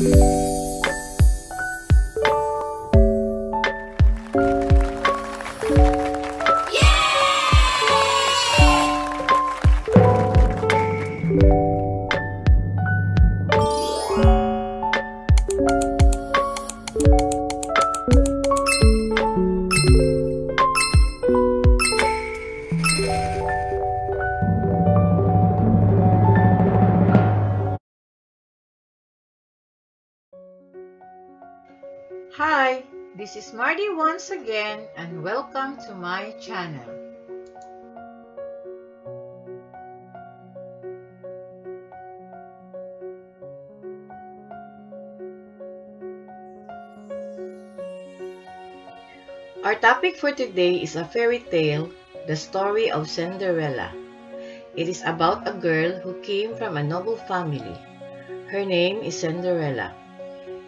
Hi, once again and welcome to my channel. Our topic for today is a fairy tale, the story of Cinderella. It is about a girl who came from a noble family. Her name is Cinderella.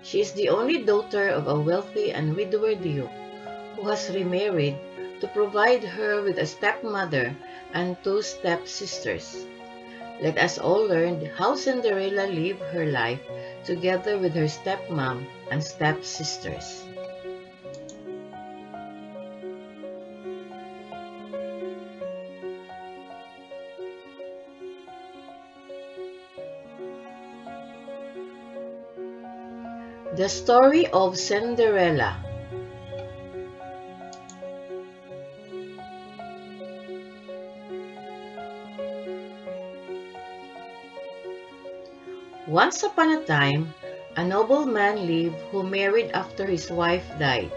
She is the only daughter of a wealthy and widower duke who has remarried to provide her with a stepmother and two stepsisters. Let us all learn how Cinderella lived her life together with her stepmom and stepsisters. The Story of Cinderella Once upon a time, a noble man lived who married after his wife died,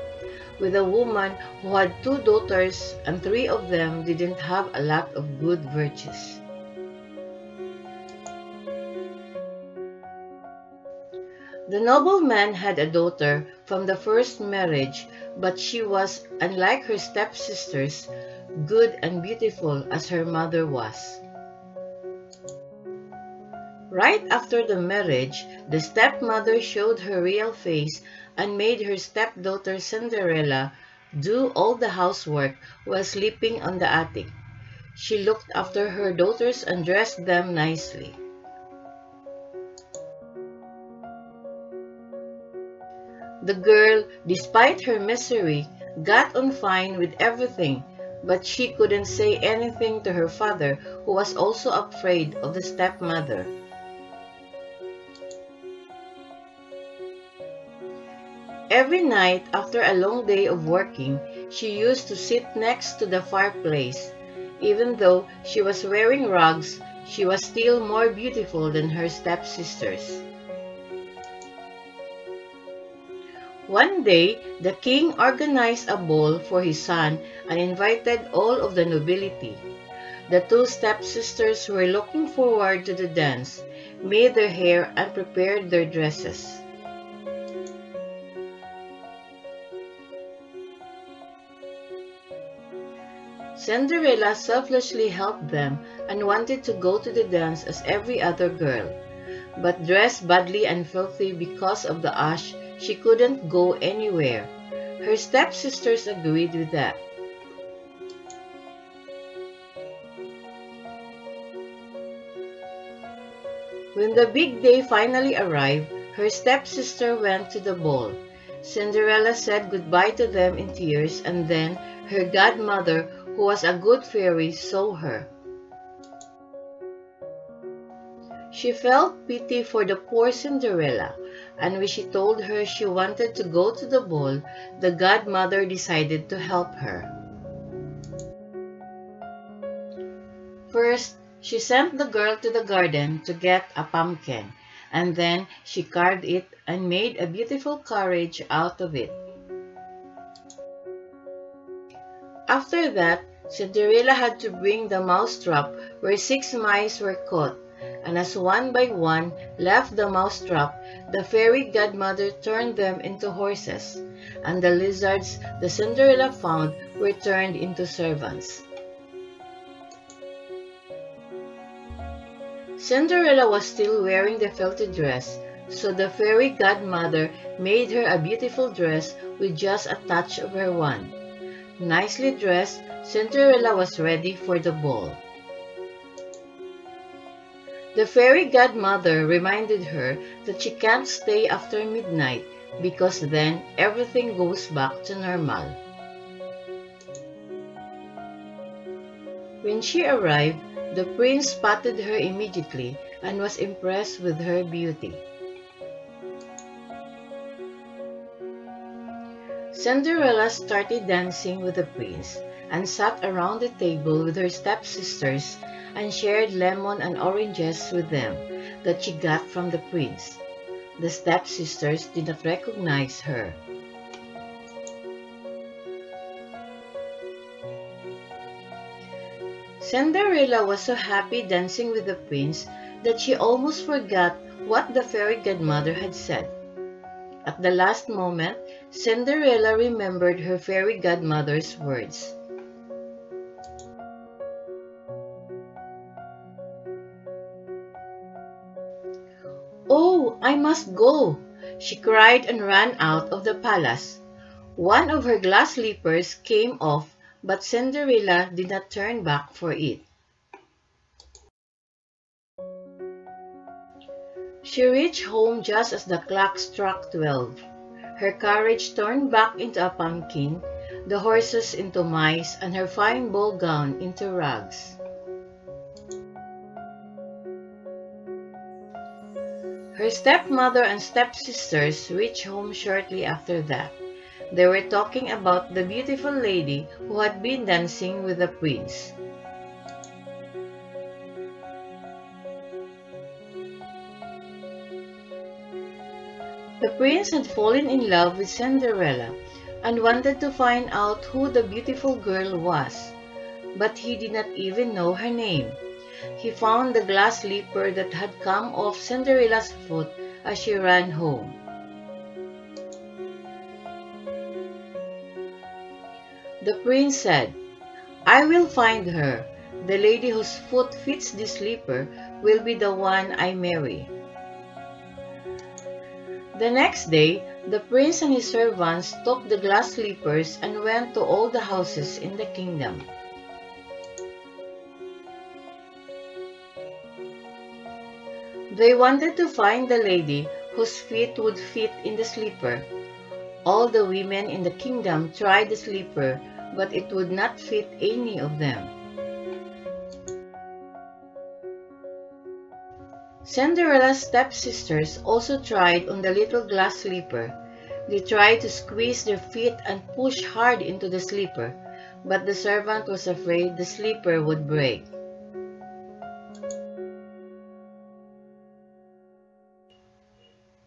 with a woman who had two daughters and three of them didn't have a lot of good virtues. The nobleman had a daughter from the first marriage, but she was, unlike her stepsisters, good and beautiful as her mother was. Right after the marriage, the stepmother showed her real face and made her stepdaughter Cinderella do all the housework while sleeping on the attic. She looked after her daughters and dressed them nicely. The girl, despite her misery, got on fine with everything, but she couldn't say anything to her father, who was also afraid of the stepmother. Every night, after a long day of working, she used to sit next to the fireplace. Even though she was wearing rags, she was still more beautiful than her stepsisters. One day, the king organized a ball for his son and invited all of the nobility. The two stepsisters were looking forward to the dance made their hair and prepared their dresses. Cinderella selflessly helped them and wanted to go to the dance as every other girl, but dressed badly and filthy because of the ash she couldn't go anywhere. Her stepsisters agreed with that. When the big day finally arrived, her stepsister went to the ball. Cinderella said goodbye to them in tears and then her godmother, who was a good fairy, saw her. She felt pity for the poor Cinderella, and when she told her she wanted to go to the ball, the godmother decided to help her. First, she sent the girl to the garden to get a pumpkin, and then she carved it and made a beautiful carriage out of it. After that, Cinderella had to bring the mousetrap where six mice were caught and as one by one left the mousetrap, the fairy godmother turned them into horses, and the lizards the Cinderella found were turned into servants. Cinderella was still wearing the felted dress, so the fairy godmother made her a beautiful dress with just a touch of her wand. Nicely dressed, Cinderella was ready for the ball. The fairy godmother reminded her that she can't stay after midnight because then everything goes back to normal. When she arrived, the prince spotted her immediately and was impressed with her beauty. Cinderella started dancing with the prince and sat around the table with her stepsisters and shared lemon and oranges with them that she got from the prince. The stepsisters did not recognize her. Cinderella was so happy dancing with the prince that she almost forgot what the fairy godmother had said. At the last moment, Cinderella remembered her fairy godmother's words. Oh, I must go, she cried and ran out of the palace. One of her glass slippers came off, but Cinderella did not turn back for it. She reached home just as the clock struck twelve. Her carriage turned back into a pumpkin, the horses into mice, and her fine ball gown into rags. Her stepmother and stepsisters reached home shortly after that. They were talking about the beautiful lady who had been dancing with the prince. The prince had fallen in love with Cinderella and wanted to find out who the beautiful girl was, but he did not even know her name he found the glass slipper that had come off Cinderella's foot as she ran home. The prince said, I will find her. The lady whose foot fits this slipper will be the one I marry. The next day, the prince and his servants took the glass slippers and went to all the houses in the kingdom. They wanted to find the lady whose feet would fit in the slipper. All the women in the kingdom tried the slipper, but it would not fit any of them. Cinderella's stepsisters also tried on the little glass slipper. They tried to squeeze their feet and push hard into the slipper, but the servant was afraid the slipper would break.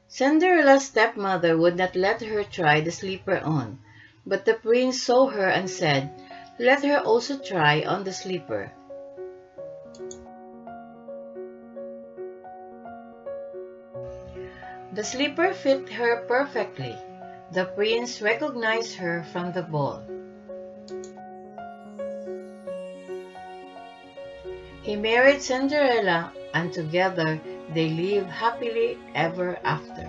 Cinderella's stepmother would not let her try the slipper on, but the prince saw her and said, Let her also try on the slipper. The slipper fit her perfectly. The prince recognized her from the ball. He married Cinderella and together they live happily ever after.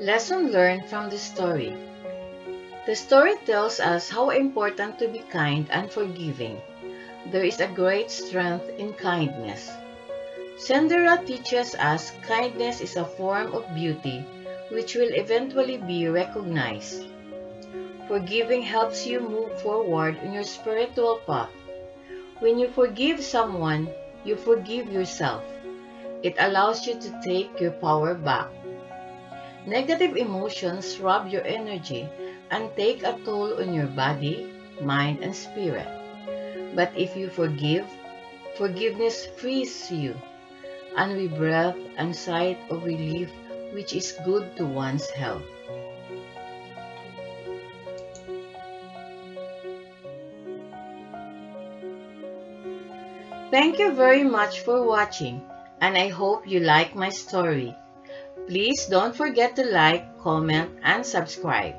Lesson learned from the story. The story tells us how important to be kind and forgiving. There is a great strength in kindness. Cinderella teaches us kindness is a form of beauty which will eventually be recognized. Forgiving helps you move forward in your spiritual path. When you forgive someone, you forgive yourself. It allows you to take your power back. Negative emotions rob your energy and take a toll on your body, mind, and spirit. But if you forgive, forgiveness frees you, and we breath and sight of relief which is good to one's health. Thank you very much for watching and I hope you like my story. Please don't forget to like, comment, and subscribe.